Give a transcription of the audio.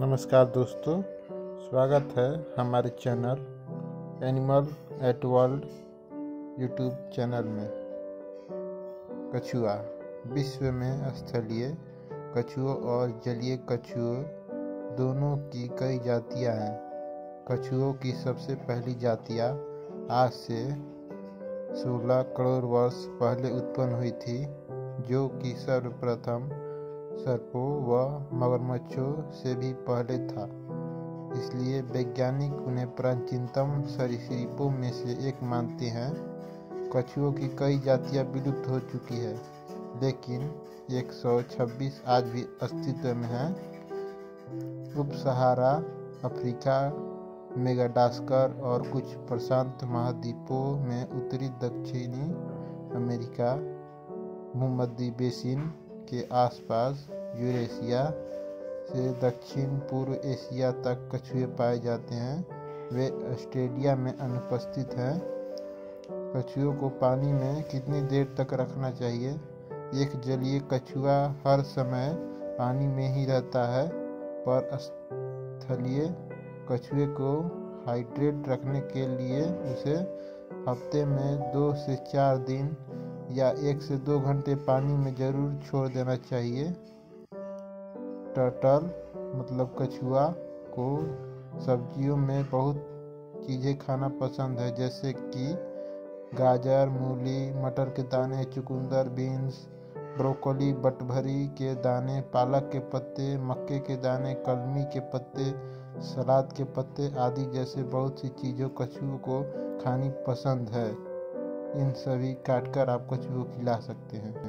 नमस्कार दोस्तों, स्वागत है हमारे channel animal at world YouTube channel में। कछुआ, विश्व में स्थलीय कछुओं और जलीय कछुओं दोनों की कई जातियाँ हैं। कछुओं की सबसे पहली जातियाँ आज से 16 करोड़ वर्ष पहले उत्पन्न हुई थी, जो कि सर्वप्रथम सर्पों व मगरमच्छों से भी पहले था। इसलिए वैज्ञानिक उन्हें प्राचीनतम सरीसृपों में से एक मानते हैं। कछुओं की कई जातियाँ विलुप्त हो चुकी है, लेकिन 126 आज भी अस्तित्व में हैं। उप सहारा अफ्रीका, मेगाडास्कर और कुछ प्रशांत महाद्वीपों में उत्तरी दक्षिणी अमेरिका भूमध्य बेसिन के आसपास यूरेशिया से दक्षिण पूर्व एशिया तक कछुए पाए जाते हैं। वे ऑस्ट्रेलिया में अनुपस्थित हैं। कछुओं को पानी में कितनी देर तक रखना चाहिए? एक जलीय कछुआ हर समय पानी में ही रहता है, पर स्थलीय कछुए को हाइड्रेट रखने के लिए उसे हफ़्ते में दो से चार दिन या एक से दो घंटे पानी में ज़रूर छोड़ देना चाहिए। टर्टल मतलब कछुआ को सब्जियों में बहुत चीज़ें खाना पसंद है, जैसे कि गाजर, मूली, मटर के दाने, चुकंदर, बीन्स, ब्रोकोली, बटभरी के दाने, पालक के पत्ते, मक्के के दाने, कलमी के पत्ते, सलाद के पत्ते आदि जैसे बहुत सी चीज़ों कछुओं को खानी पसंद है। इन सभी काट कर आप कुछ भी खिला सकते हैं।